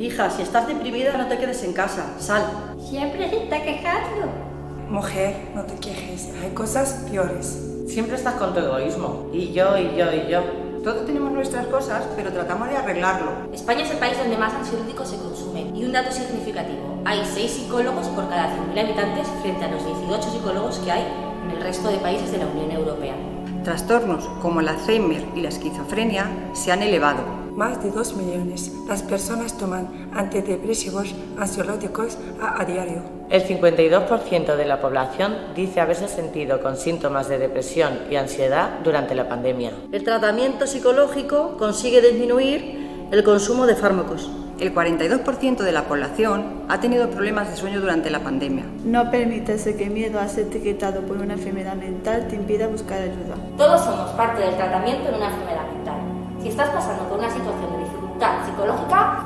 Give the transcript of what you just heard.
Hija, si estás deprimida, no te quedes en casa. Sal. Siempre se está quejando. Mujer, no te quejes. Hay cosas peores. Siempre estás con tu egoísmo. Y yo, y yo, y yo. Todos tenemos nuestras cosas, pero tratamos de arreglarlo. España es el país donde más ansiolíticos se consumen. Y un dato significativo, hay 6 psicólogos por cada 100.000 habitantes frente a los 18 psicólogos que hay en el resto de países de la Unión Europea. Trastornos como el Alzheimer y la esquizofrenia se han elevado. Más de 2 millones. Las personas toman antidepresivos ansiolíticos a, a diario. El 52% de la población dice haberse sentido con síntomas de depresión y ansiedad durante la pandemia. El tratamiento psicológico consigue disminuir el consumo de fármacos. El 42% de la población ha tenido problemas de sueño durante la pandemia. No permitas que el miedo a ser etiquetado por una enfermedad mental te impida buscar ayuda. Todos somos parte del tratamiento de una enfermedad mental. Si estás pasando por una situación de dificultad psicológica.